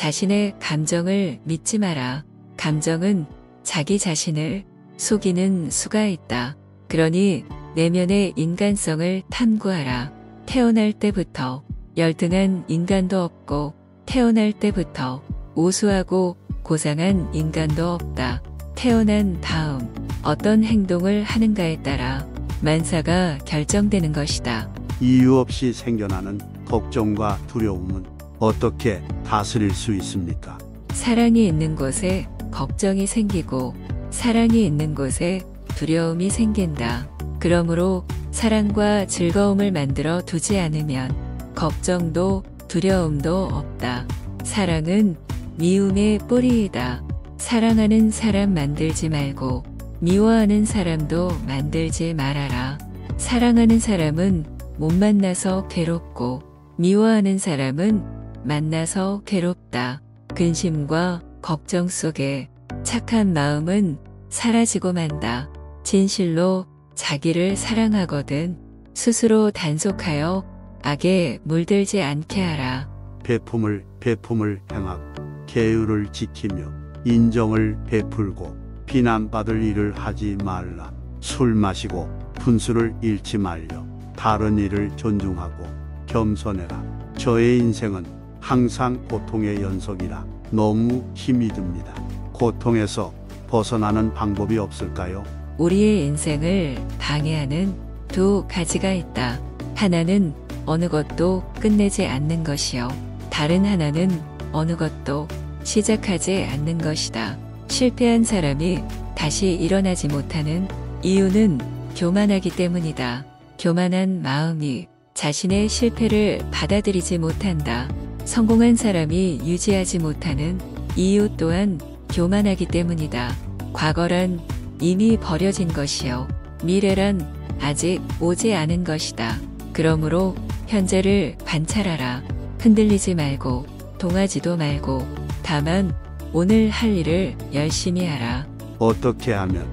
자신의 감정을 믿지 마라. 감정은 자기 자신을 속이는 수가 있다. 그러니 내면의 인간성을 탐구하라. 태어날 때부터 열등한 인간도 없고 태어날 때부터 우수하고 고상한 인간도 없다. 태어난 다음 어떤 행동을 하는가에 따라 만사가 결정되는 것이다. 이유 없이 생겨나는 걱정과 두려움은 어떻게 다스릴 수 있습니까? 사랑이 있는 곳에 걱정이 생기고 사랑이 있는 곳에 두려움이 생긴다. 그러므로 사랑과 즐거움을 만들어 두지 않으면 걱정도 두려움도 없다. 사랑은 미움의 뿌리이다. 사랑하는 사람 만들지 말고 미워하는 사람도 만들지 말아라. 사랑하는 사람은 못 만나서 괴롭고 미워하는 사람은 만나서 괴롭다. 근심과 걱정 속에 착한 마음은 사라지고 만다. 진실로 자기를 사랑하거든 스스로 단속하여 악에 물들지 않게 하라. 베품을 베품을 행하고 계율을 지키며 인정을 베풀고 비난받을 일을 하지 말라. 술 마시고 분수를 잃지 말려. 다른 일을 존중하고 겸손해라. 저의 인생은 항상 고통의 연속이라 너무 힘이 듭니다. 고통에서 벗어나는 방법이 없을까요? 우리의 인생을 방해하는 두 가지가 있다. 하나는 어느 것도 끝내지 않는 것이요. 다른 하나는 어느 것도 시작하지 않는 것이다. 실패한 사람이 다시 일어나지 못하는 이유는 교만하기 때문이다. 교만한 마음이 자신의 실패를 받아들이지 못한다. 성공한 사람이 유지하지 못하는 이유 또한 교만하기 때문이다. 과거란 이미 버려진 것이요. 미래란 아직 오지 않은 것이다. 그러므로 현재를 관찰하라. 흔들리지 말고 동하지도 말고 다만 오늘 할 일을 열심히 하라. 어떻게 하면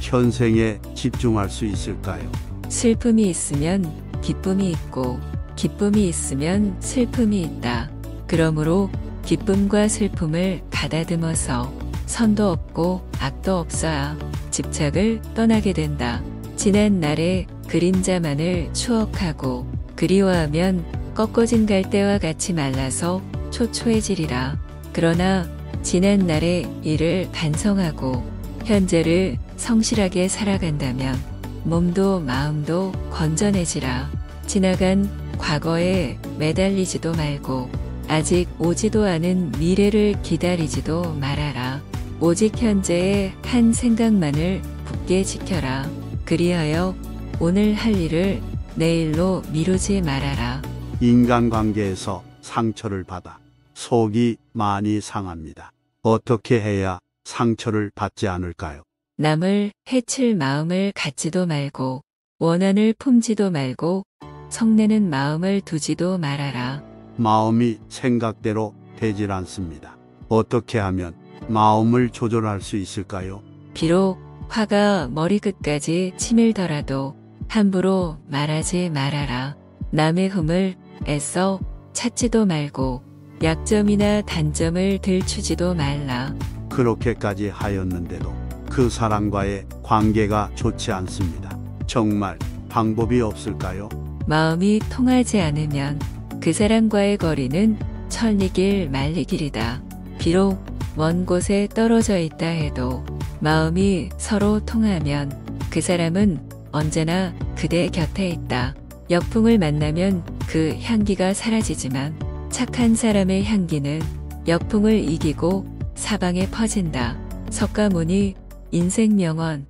현생에 집중할 수 있을까요? 슬픔이 있으면 기쁨이 있고 기쁨이 있으면 슬픔이 있다. 그러므로 기쁨과 슬픔을 가다듬어서 선도 없고 악도 없어야 집착을 떠나게 된다. 지난 날의 그림자만을 추억하고 그리워하면 꺾어진 갈대와 같이 말라서 초초해지리라. 그러나 지난 날의 일을 반성하고 현재를 성실하게 살아간다면 몸도 마음도 건전해지라. 지나간 과거에 매달리지도 말고 아직 오지도 않은 미래를 기다리지도 말아라. 오직 현재의 한 생각만을 굳게 지켜라. 그리하여 오늘 할 일을 내일로 미루지 말아라. 인간관계에서 상처를 받아 속이 많이 상합니다. 어떻게 해야 상처를 받지 않을까요? 남을 해칠 마음을 갖지도 말고 원한을 품지도 말고 성내는 마음을 두지도 말아라. 마음이 생각대로 되질 않습니다. 어떻게 하면 마음을 조절할 수 있을까요? 비록 화가 머리끝까지 치밀더라도 함부로 말하지 말아라. 남의 흠을 애써 찾지도 말고 약점이나 단점을 들추지도 말라. 그렇게까지 하였는데도 그 사람과의 관계가 좋지 않습니다. 정말 방법이 없을까요? 마음이 통하지 않으면 그 사람과의 거리는 천리길 만리길이다. 비록 먼 곳에 떨어져 있다 해도 마음이 서로 통하면 그 사람은 언제나 그대 곁에 있다. 역풍을 만나면 그 향기가 사라지지만 착한 사람의 향기는 역풍을 이기고 사방에 퍼진다. 석가모니 인생 명언